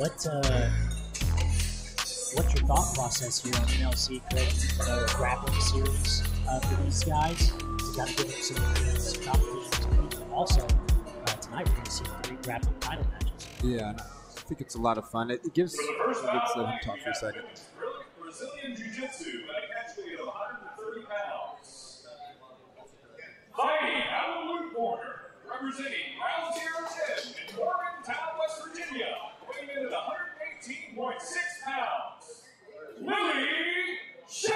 What uh, what's your thought process here on NLC creating you know, grappling series uh, for these guys to kind of give them some, you some competition to beat, but also uh, tonight we're going to see three grappling title matches. Yeah, and I think it's a lot of fun. It, it gives. Let's let him talk for a second. Brazilian Jiu-Jitsu at a catch weight of 130 pounds. Fighting out of the blue corner, representing Ground Zero Gym in Morgantown, West Virginia, weighing in at 118.6 pounds, Lily Schelling!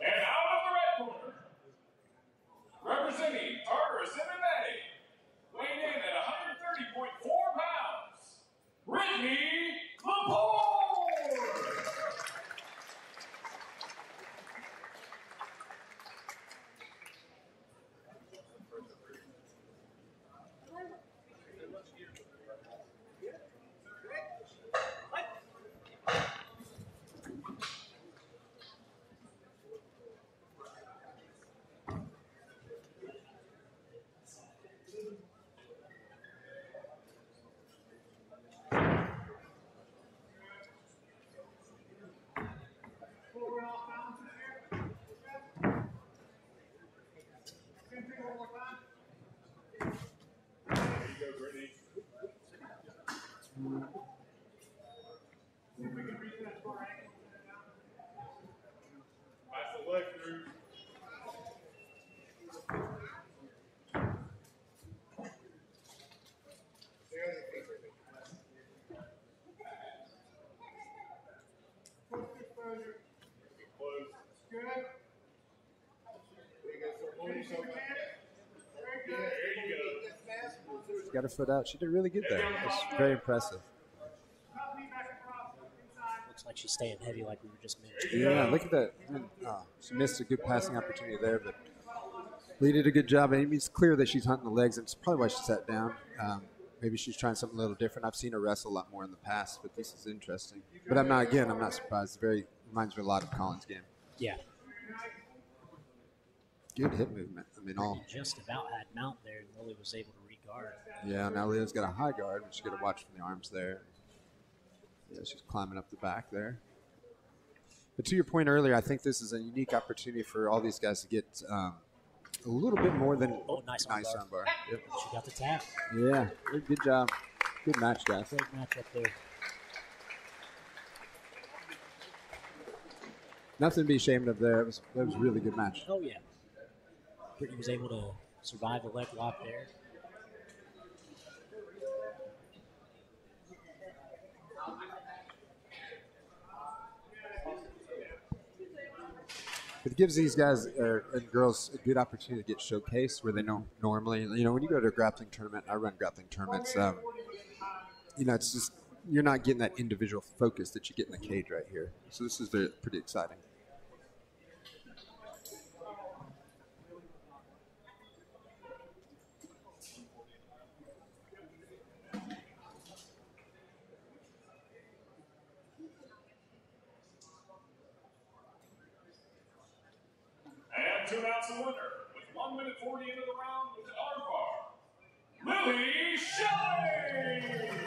And out of the red corner, representing Tartarus MMA, weighing in at 130.4 pounds, Brittany. Close. There you Got her foot out. She did really good there. It's very impressive. Like she's staying heavy, like we were just mentioning. Yeah, look at that. Oh, she missed a good passing opportunity there, but Lee did a good job. And it's clear that she's hunting the legs, and it's probably why she sat down. Um, maybe she's trying something a little different. I've seen her wrestle a lot more in the past, but this is interesting. But I'm not. Again, I'm not surprised. It very reminds me a lot of Collins' game. Yeah, Good hip movement. I mean, all. just about had mount there, and Lily was able to regard. Yeah, now Leo's got a high guard, but she's got to watch from the arms there. Yeah, she's climbing up the back there. But to your point earlier, I think this is a unique opportunity for all these guys to get um, a little bit more than Oh, nice nice armbar. armbar. Yep. She got the tap. Yeah, good, job. Good match, guys. Great match up there. Nothing to be ashamed of there. It was, was a really good match. Oh yeah. Brittany was able to survive a leg lock there. It gives these guys uh, and girls a good opportunity to get showcased where they know normally. You know, when you go to a grappling tournament, I run grappling tournaments. Um, you know, it's just you're not getting that individual focus that you get in the cage right here. So this is very, pretty exciting. To announce the winner with 1 minute 40 into the round with the armbar, Lily Schelling!